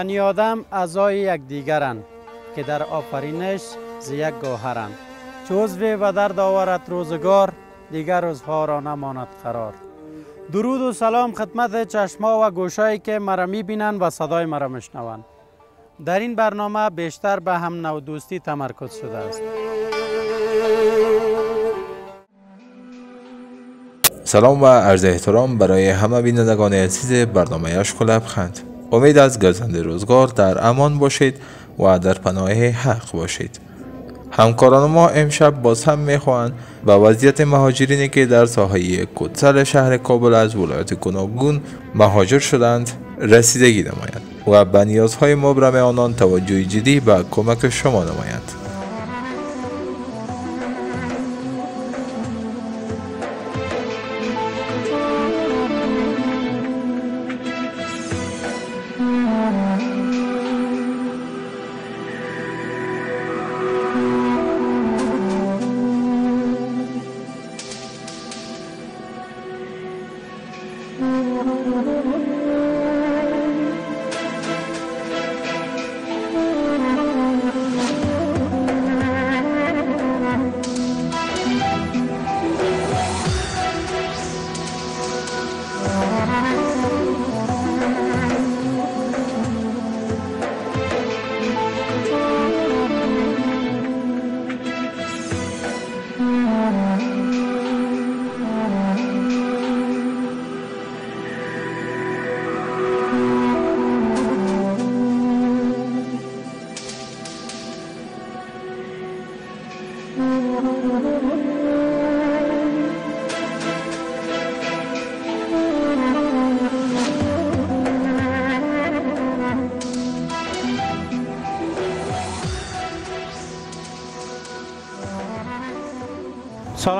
بنی آدم اعضای یکدیگرند که در آفرینش ز یک گوهرند عضوی و درد آورد روزگار دیگر روزها را نماند قرار. درود و سلام خدمت چشما و گوشایی که مرا می‌بینند و صدای مرا میشنوند. در این برنامه بیشتر به هم نو دوستی تمرکز شده است. سلام و عرض احترام برای همه بینندگان عزیز برنامه اشک لبخند. امید از گزند روزگار در امان باشید و در پناه حق باشید. همکاران ما امشب باز هم می‌خواهند به وضعیت مهاجرینی که در ساحه کتسل شهر کابل از ولایت گوناگون مهاجر شدند رسیدگی نمایند و به نیازهای مبرم آنان توجه جدی و کمک شما نمایند.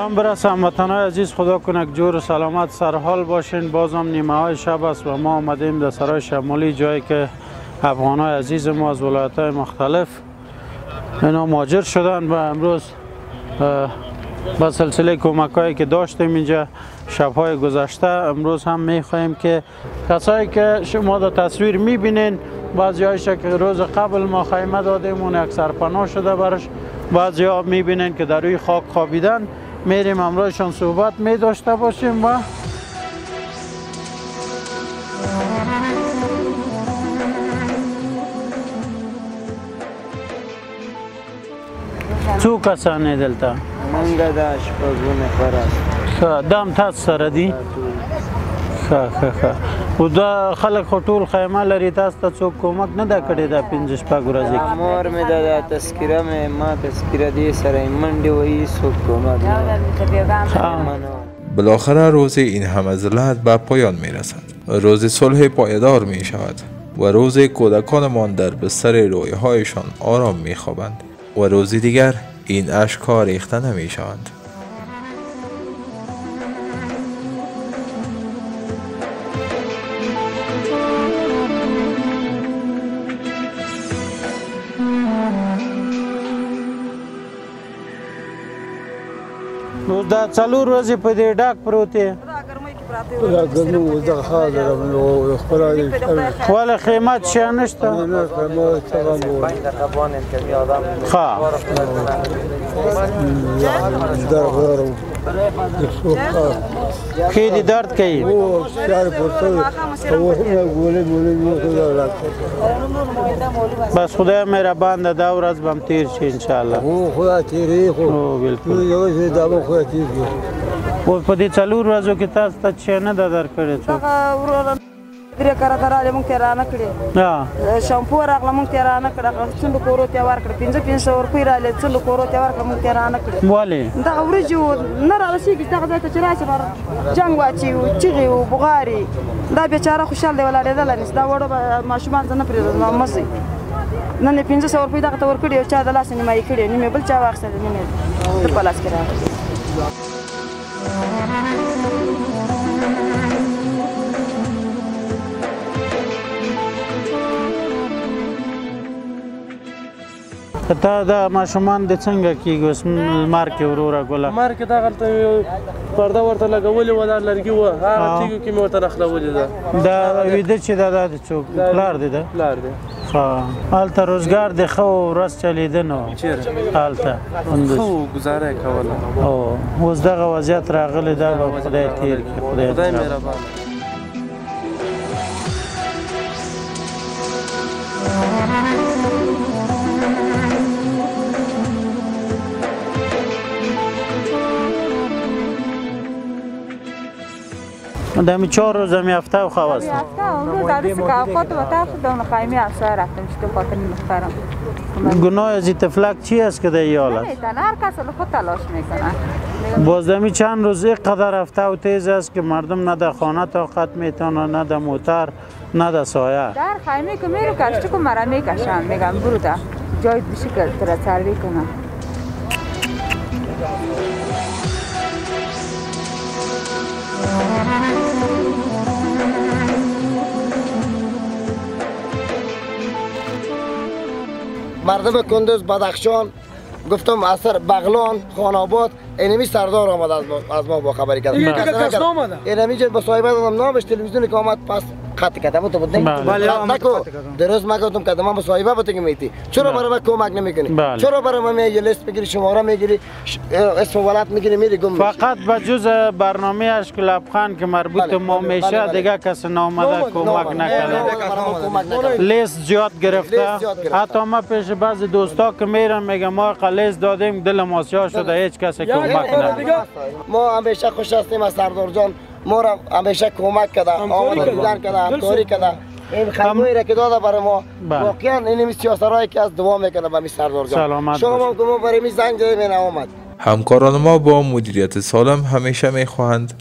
سلام برسه هموطنان عزیز. خدا کنک جور و سلامت سرحال باشین. بازم نیمه های شب است و ما آمدیم در سرای شمالی جایی که افغان های عزیز ما از ولایت های مختلف اینا ماجر شدن و امروز با سلسله کمک هایی که داشتیم اینجا شب های گذشته امروز هم می خواهیم که کسایی که شما در تصویر می بینین بعضی هایش که روز قبل ما خیمه دادیم اون یک سرپناه شده برش بعضی ها می بینین که در روی خاک خوابیدن. میریم امروزشان صحبت می داشته باشیم و څو کسانې دلته منګه دا نفر است. ښه دام تاسو سره دي ښه ښه ښه او دا خلک خو ټول خیمه لري تاسو ته څوک کومک نه دا کړی دا پنځه شپږ ورځې. کې مور مې دا دا تذکره مې ما تذکره دې سره منډې وهي څوک کومک بالاخره روز این همه ذلت به پایان می رسد روز صلح پایدار می شود و روز کودکانمان در بستر رویهایشان آرام می خوابند و روزی دیگر این اشکها ریخته نمی شوند دا څلور ورځې په دې ډاک پروت یې دا ګرمي و دا حاضر او خپل خپل خیمات شانشته نه خیمات څنګه و ها دا غوړو خې دې درد کوي او چار پورته او هم ګولې مولې نو خدا بس خدای مهربان ده دا ورځ به هم تیر شي ان شاء الله هو خدا تیرې خو. او بالکل. یو څه دا مو خو تیرې او په دې څلور ورځو کې تاسو ته څه نه ده درکړی څوک درې کاره ته راغلې مونږ ته یې رانه کړې ها شامپو راغله مونږ ته یې رانه کړه څنډو کورو ته یې ورکړه پنځه پنځه سوه روپۍ راغلې څنډو کورو ته یې ورکړه مونږ ته یې رانه کړې. ولې؟ دغه ورځې وو نه رارسېږي دغه ځای ته چې راشي بر جنګ واچي وو چغې وو بغارې دا بیچاره خوشحال دی ولاړېدلی نشي دا وړو به ماشومان ته نه پرېږدم مزي نن یې پنځه سوه روپۍ دغه ته ورکړي او چا د لاسه نیمایي کړې. نیمې بل چا واخیستلې نیمې ده په لاس کې راغلې ته د ماشومان د څنګه کیږي؟ اوس مار کې وروره ګوله. مار کې دا غلطه یو پرده ورته لګولې و دا لرګي و هغه. تیګو کې مې ورته نښلولې ده. دا ویده چې دا د څوک پلار دی ده؟ پلار دی ها. هلته روزګار د ښه ورځ چلیده نو. چیرې؟ هلته. خو گزاره کوله. او اوس دغه وضعیت راغلی دا به خدای تیر کړي خدای. مهربان دمی چهار روز می هفته و خواست هفته اون روز عروس که خود و تا خود اون خیمی افسر رفتم که خاطر مختارم گناه از این تفلک چی است که در یال است نمیتن هر کس خود تلاش می‌کنه بازدمی چند روز قدر رفته و تیز است که مردم نه در خانه طاقت می‌تونه نه در موتر نه در سایه در خیمه که میرو کشتی که مرا می‌کشن میگم برو ده جای بشی که تر سروی کنم مردم کندوز بدخشان گفتم اثر بغلان خان آباد اینمی سردار آمد از ما, از ما با خبری کرد. کس. اینمی جا با صاحبه دادم نامش تلویزیونی که آمد پس خط کردم تو بود مکو درست مگفتم که من با صاحبه بود که میتی چرا برای من کمک نمی‌کنی. چرا برای من میگی لیست می‌گیری شماره می‌گیری اسم ولد می‌گیری میری گم میشی فقط به جز برنامه اشکال افغان که مربوط ما میشه. دیگه کسی نامده کمک نکرده ما. لیست زیاد گرفته. حتی ما پیش بعض دوستا که میرم میگم ما لیست دادیم دل ما سیاه شده هیچ کسی کمک نکرد ما همیشه خوش هستیم از سردار جان ما را همیشه کمک کرده آمد دیدن کرده همکاری کرده این خدمتی را که داده برای ما بله. واقعا این سیاسترایی که از دوام می‌کنه به می سردار جان سلامت شما ما برای می زنگ زدیم این آمد. همکاران ما با مدیریت سالم همیشه می خواهند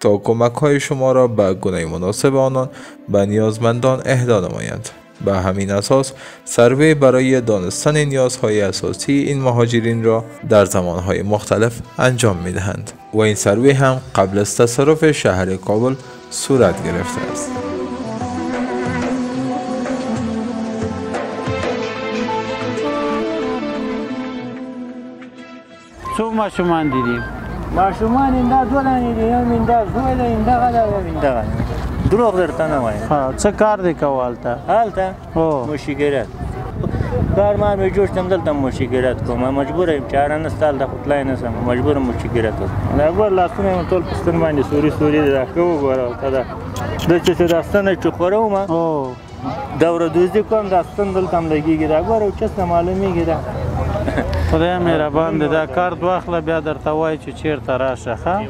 تا کمک های شما را به گونه مناسب آنان به نیازمندان اهدا نمایند. به همین اساس سروی برای دانستن نیازهای اساسی این مهاجرین را در زمانهای مختلف انجام می دهند و این سروی هم قبل از تصرف شهر کابل صورت گرفته است. څو ماشومان دیدی ماشومان این دا دو دا ده این ده یو من دغه دروغ درته نه وایم ها څه کار دی کولته هلته او مشکرات کار ما مې جوړ شتم دلته مشکرات کوم مجبور یم چاره نه ستال د خپلای نه سم مجبور مشکرات وکړم دا ګور لاسونه مې ټول پستن باندې سوري سوري دا کو ګوره ته دا د چې داستانه چې خورم او دوره دوزی کوم داستان دلته هم لګیږي دا ګوره چې څه معلومیږي دا خدای مهربان دی. دا کارت واخله بیا درته وای چې چیرته راشه ها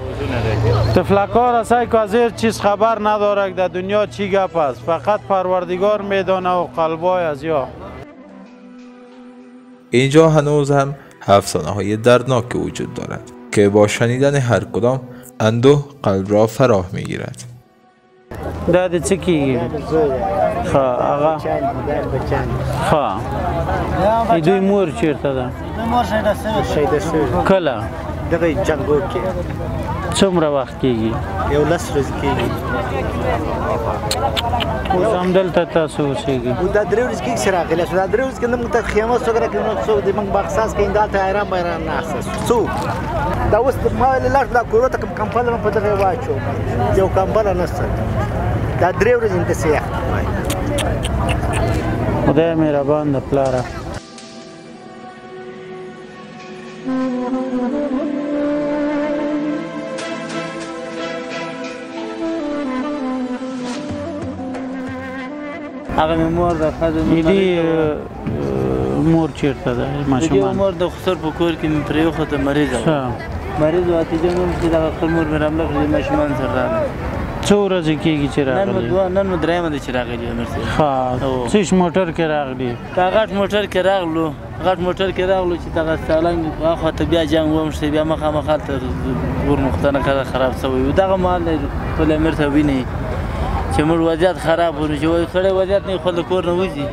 تفلکا را سعی که. از هیچ چیز خبر نداره که در دنیا چی گپ است؟ فقط پروردگار میدانه و قلبای از یا. اینجا هنوز هم افسانه های دردناک وجود دارد که با شنیدن هر کدام اندوه قلب را فراه می گیرد دا د څه کیږي؟ ښه هغه ښه. ای دوی مور چیرته ده؟ شهید شوی کله؟ دغه جنگو کې. څومره وخت کیږي؟ یو لس ورځې کېږي اوس همدلته تاسو اوسېږي دا درې ورځې کې سره راغلی دا درې ورځې کې موږ ته خیمه څوک راکړي نو څوک دې موږ باخساس کې انده ته ایران بایران نه اساس څوک دا اوس ما لاړ دا کورو ته کوم کمپل په دغه واچو. یو کمپل نه ست دا درې ورځې انده سیاح خدای مهربان د پلاره هغه مې مور د خځه ایدی مور چیرته ده؟ ماشومان. مور د خسر په کور کې مې پرې وخته مریض و ښه. مریض و اتیجه نوم چې د خپل مور مې رامله کړې ماشومان سره راغله. څو ورځې کېږي چې راغلی نن مو درېیمه ده چې راغلي یو مرسي ښه. څه موټر کې راغلی دا غټ موټر کې راغلو غټ موټر کې راغلو چې دغه سالنګ اخوا ته بیا جنګ ومشته بیا مخامخ هلته ور مختنه کړه خراب شوی و. دغه مال خپل امیر ته ویني چې موږ وضعیت خراب ونه چې وایي سړی وضعیت نه خپل کور نه وځي.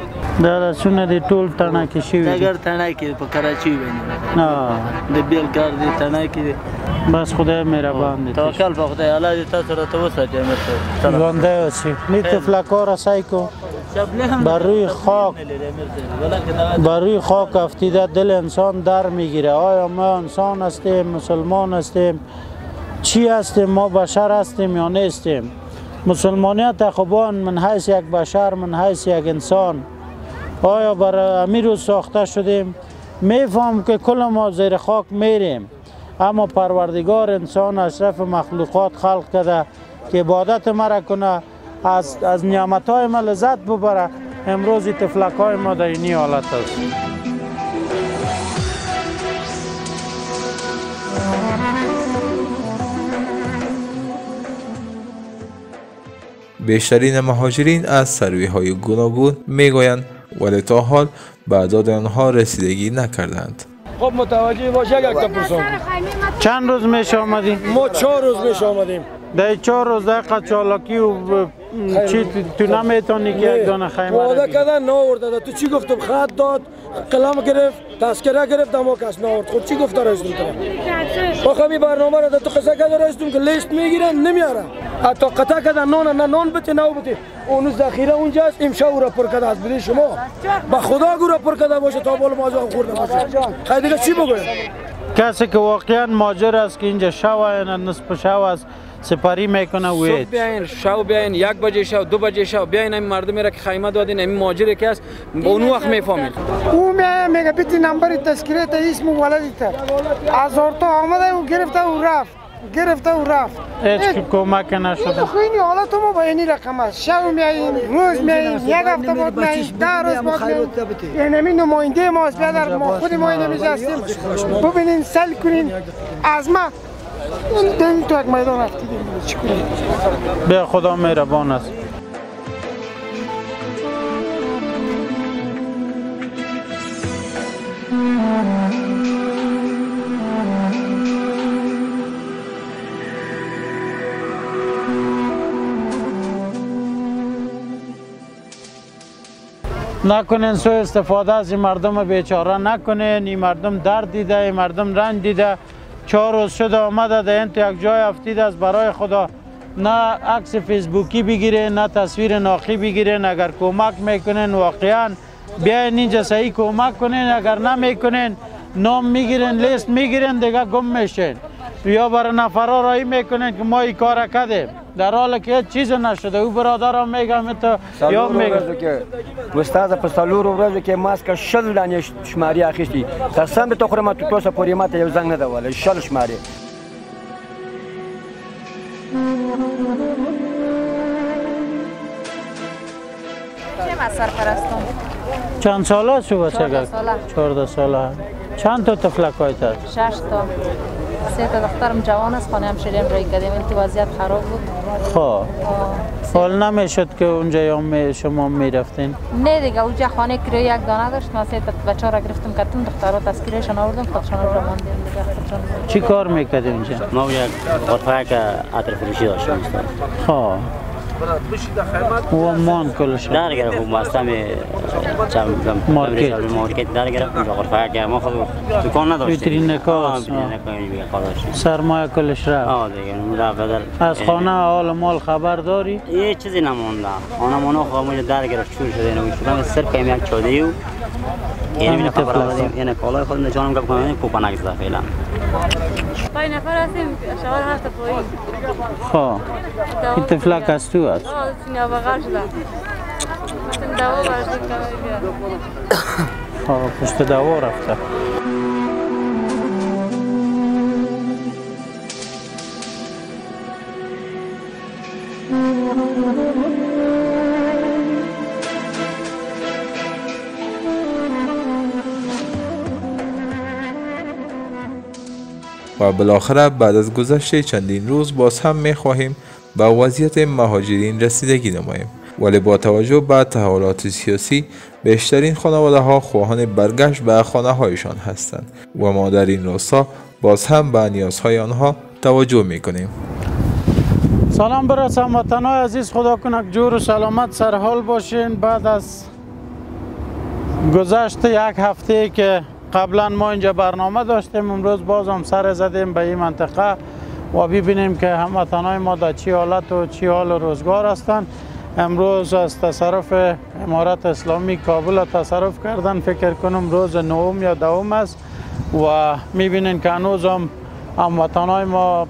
دا لاسونه دې ټول تڼه کې شوي دي. ګر تڼا کې په کراچي باندې. د بیل کار دی تڼا کې دی بس خدای مهربان دی توکل په خدای. الله دې تاسو راته وساتي امیر ته ژوندی اوسې نه تفلکا را سعی کو. بر روی خاک. بر روی خاک افتیده دل انسان در میگیره. آیا ما انسان هستیم مسلمان هستیم؟ چی هستیم؟ ما بشر هستیم یا نیستیم مسلمانیت خوبان من حیث یک بشر من حیث یک انسان. آیا بر امیر رو ساخته شدیم؟ میفهم که کل ما زیر خاک میریم. اما پروردگار انسان اشرف مخلوقات خلق کرده که عبادت مرا کنه از, از نعمت های ما لذت ببره. امروز تفلک های ما در اینی حالت است. بیشترین مهاجرین از سروی های گوناگون می‌گویند ولی تا حال به اعداد آنها رسیدگی نکردند. خب متوجه باش یک تا پرسان چند روز میشه آمدی؟ ما چهار روز میشه آمدیم. در چهار روز در قچالکی و چی تو نمی‌تونی که یک دانه خیمه رو؟ کردن ناورده تو چی گفتم؟ خط داد. قلم گرفت تذکره گرفت اما کس ناورد خود چی گفته رئیس تو آخه می برنامه را تو قصه کرده رئیس که لیست می‌گیرن نمیاره. حتی قطع کردن نان نه نان بته نه بته اون ذخیره اونجاست امشب او را پر کرده. از بده شما. به خدا گو را پر کرده باشه تا بال مازو خورده باشه. خیلی دیگه چی بگویم؟ کسی که واقعا ماجر است که اینجا شو نصف شو است. سپاری می‌کنه صبح وید بیاین شو بیاین یک بجه شو دو بجه شو بیاین این مردمی را که خیمه دادین این ماجری که است. اون وقت می‌فهمید. او میگه میگه بیتی نمبر تذکره تا اسم ولدیت از اورتا آمده و گرفته و رفت گرفته و رفت. هیچ کمک نشده. این حالت ما با اینی رقم است. شب میاییم روز میاییم یک هفته بعد میاییم ده روز بعد میاییم. یعنی نماینده ماست بیادر ما خود ما اینه میجستیم ببینین سل کنین. از ما این دن تو یک میدان افتیدیم چی کنیم به خدا مهربان است. نکنین سو استفاده از این مردم بیچاره نکنین. این مردم درد دیده این مردم رنج دیده. چهار روز شده آمده در این تو یک جای افتیده از برای خدا. نه عکس فیسبوکی بگیره نه تصویر ناخی بگیرین اگر کمک می‌کنین واقعا بیاین اینجا صحیح کمک کنین. اگر نمی‌کنین نام می‌گیرین لیست می‌گیرین دیگه گم میشین. یا برای نفرا رایی می‌کنین که ما این کار کردیم. در حالی که هیچ چیز نشده. او برادرم میگم تو یا میگم کې استاد په سلور ورځو کې ماسک شل دانې شماري اخیستي قسم به تو خورم تو توسه پورې ماته یو زنګ نه دی ولی شل شماري چه از سرپرستم چند ساله شو بچه چهارده ساله. 14 ساله. چند تا تفلک های هست شش تا. سه تا دخترم جوان است خانه همشیریم رای کردیم این تو وضعیت خراب بود. خب. حال نمی‌شد که اونجا یا می شما می‌رفتین؟ نه دیگه اونجا خانه کرایه یک دانه داشت ما سه تا بچه را گرفتم کردم دخترها تذکیرشان آوردم خودشان را ماندیم دیگه چی کار می‌کردی اونجا ما یک غرفه که عطر فروشی داشتیم. خب. و مان کلش در گرفت و مستم مارکت. مارکت در گرفت و که ما خود دکان نداشتیم ویترین داشتیم سرمایه کلش رفت آه دیگه رفت در از خانه حال مال خبر داری یه چیزی نمونده خانه مانا اونجا در گرفت چور شده اینو شدم صرف کمی یک چاده و یعنی میره خبر آوردیم. یعنی کالای خود جانم گفت کنم کوپنک زده فعلا پنج نفر هستیم شوال هفت پایین خب این تفلک از تو است آه سینه بغل شده مثلا دوا برشی که خب پشت دوا رفته و بالاخره بعد از گذشت چندین روز باز هم می خواهیم به وضعیت مهاجرین رسیدگی نماییم. ولی با توجه به تحولات سیاسی بیشترین خانواده ها خواهان برگشت به خانه هایشان هستند و ما در این راستا باز هم به نیازهای آنها توجه می کنیم. سلام برسم وطنهای عزیز خدا کنک جور و سلامت سرحال باشین. بعد از گذشت یک هفته که قبلا ما اینجا برنامه داشتیم امروز باز هم سر زدیم به این منطقه و ببینیم که هموطنهای ما در چی حالت و چی حال و روزگار هستند امروز از تصرف امارت اسلامی کابل تصرف کردن. فکر کنم روز نهم یا دوم است و می‌بینین که هنوز هم هموطنهای ما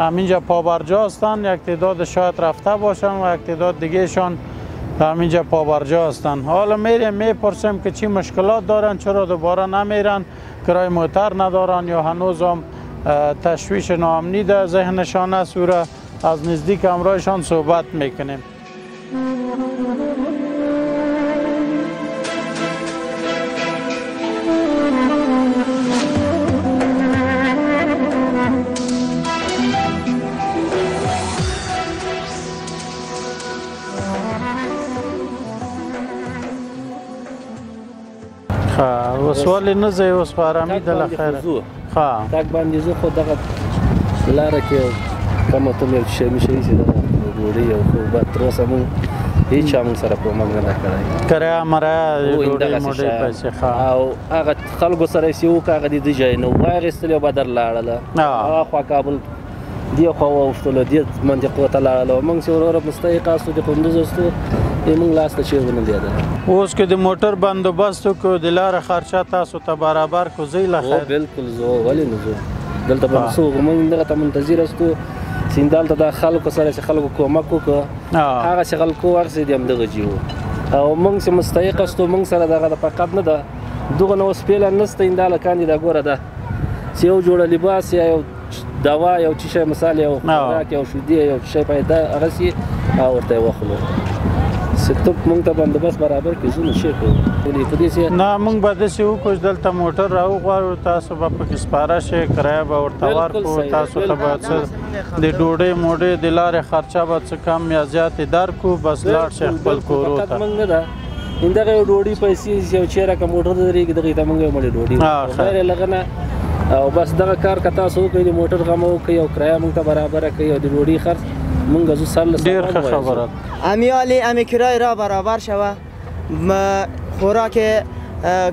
همینجا پابرجا هستند یک تعداد شاید رفته باشن و یک تعداد دیگهشان همینجا پابرجا هستند حالا میریم می‌پرسیم که چی مشکلات دارن چرا دوباره نمیرن کرای موتر ندارن یا هنوز هم تشویش ناامنی در ذهنشان است. و از نزدیک امرایشان صحبت می‌کنیم. خب سوال نه زه اوس په آرامي د لخر ها. تک باندې زه خو دغه لاره کې ته مې شي مې شي چې دغه ډوډۍ او خو به تر اوسه مونږ هیڅ هم سره کومک نه کړی. کرا مرا ډوډۍ موډۍ پیسې ښه او هغه خلکو سره یې یو کاغه دي ځای نو واغستل او بدر لاړله. هغه خوا کابل دی خو وفتل دی منطقه ته لاړله. موږ ورور مستحق اسو د کندوز استو موږ لاس ته چیرونه لیدل اوس کې د موټر بندوبست کو د لار خرچه تاسو ته برابر کو زی لخه او بالکل زو ولی نو زو دلته به سو موږ دغه ته منتظر استو سیندال ته د خلکو سره چې خلکو کومک وکړه هغه چې خلکو ورسې دي هم دغه جیو. او موږ چې مستحق استو موږ سره دغه فقط نه ده دغه نو سپیل نسته انداله کاندي دا ګوره ده. چې یو جوړه لباس یا یو دوا یو چی شي مثال یو خوراک یو شودي یو شي پیدا هغه سي او ورته وخلو ستوب مونږ ته بندوبست برابر کې زونه شي کوو په دې سي نه مونږ به د سی وکړو دلته موټر راو غواړو تاسو به په سپاره شي کرایه به ورته ورکو تاسو ته به څه د ډوډۍ موډۍ د لارې خرچه به څه کم یا زیات درکو بس لاړ شي خپل کورو ته مونږ نه اندغه ډوډۍ پیسې یو چیرې کوم موټر درې دغه ته مونږ مړي ډوډۍ خیر. لغنه او بس دغه کار کتا سو کوي موټر غمو کوي او کرایه مونږ ته برابر کوي او د روډي خرڅ مونږ زو سر ډیر خبره. امیالی امی کرای را برابر شوه. خوراک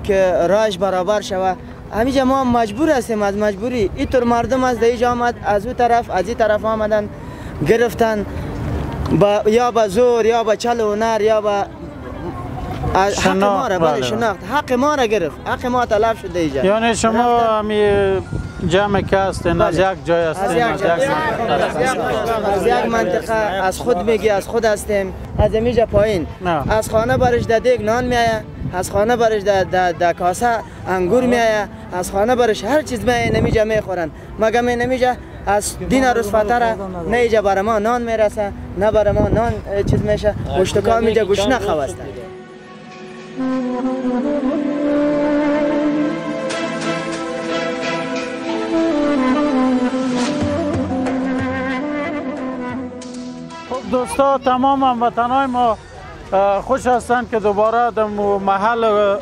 که رایش برابر شوه. همیجا ما مجبور هستیم از مجبوری. اینطور مردم از دیج آمد از او طرف از این طرف آمدن گرفتن. با یا با زور یا با چل و نر یا با حق ما را بله شناخت. حق ما را گرفت. حق ما تلف شده اینجا یعنی شما همی جمع که هستین از یک جای هستین از یک منطقه. از خود میگی از خود هستیم. از اینجا پایین. از خانه برش در دیگ نان میایه. از خانه برش در در کاسه انگور میایه. از خانه برش هر چیز میایه نمیجا می‌خورن. مگه می نمیجا از دین روز فتره نه ایجا بر ما نان می‌رسه. نه بر ما نان چیز میشه. گوشتکا میجا گوش نخواسته. دوستا تمام هموطنهای ما خوش هستند که دوباره در محل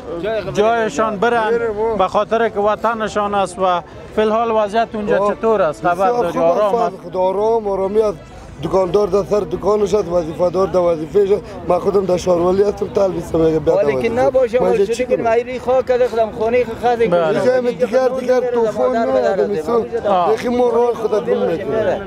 جایشان برن به خاطر که وطنشان است و فی الحال وضعیت اونجا چطور است؟ خبر داری آرام خدا آرام آرامی است دکاندار در سر دکانش است وظیفه دار در وظیفه من خودم در شهرولی هستم تلبیس میگه بیا ولی که نباشه ما چی کنیم مایری خاک کرده خودم خونه خاطر دیگه دیگر دیگر طوفان میاد میسو بخی ما راه خدا دل می‌کنه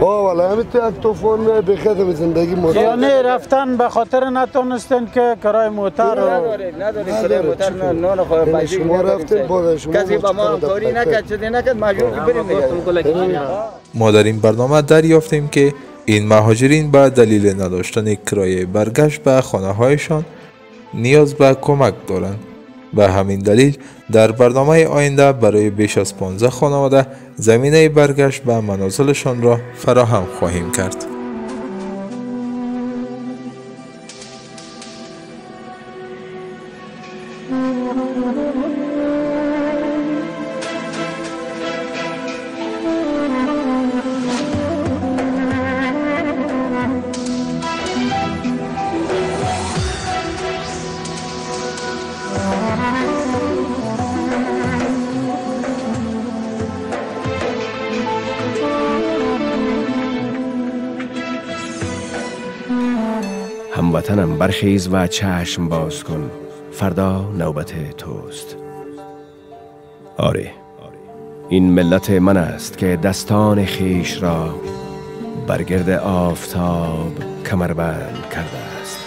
آه والا همین تو یک طوفان میاد بخی زندگی ما یعنی رفتن به خاطر نتونستن که کرای موتر رو نداریم نداریم کرای موتر نه نه خواهی شما رفتین با شما کسی با ما کاری نکرد شده نکرد مجبور بریم ما در این برنامه دریافتیم. که این مهاجرین به دلیل نداشتن کرایه برگشت به خانه هایشان نیاز به کمک دارند به همین دلیل در برنامه آینده برای بیش از 15 خانواده زمینه برگشت به منازلشان را فراهم خواهیم کرد. برخیز و چشم باز کن. فردا نوبت توست. آره این ملت من است که دستان خیش را برگرد آفتاب کمربند کرده است.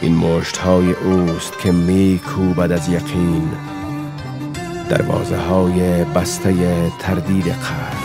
این مشت های اوست که می کوبد از یقین. دروازه های بسته تردید قرد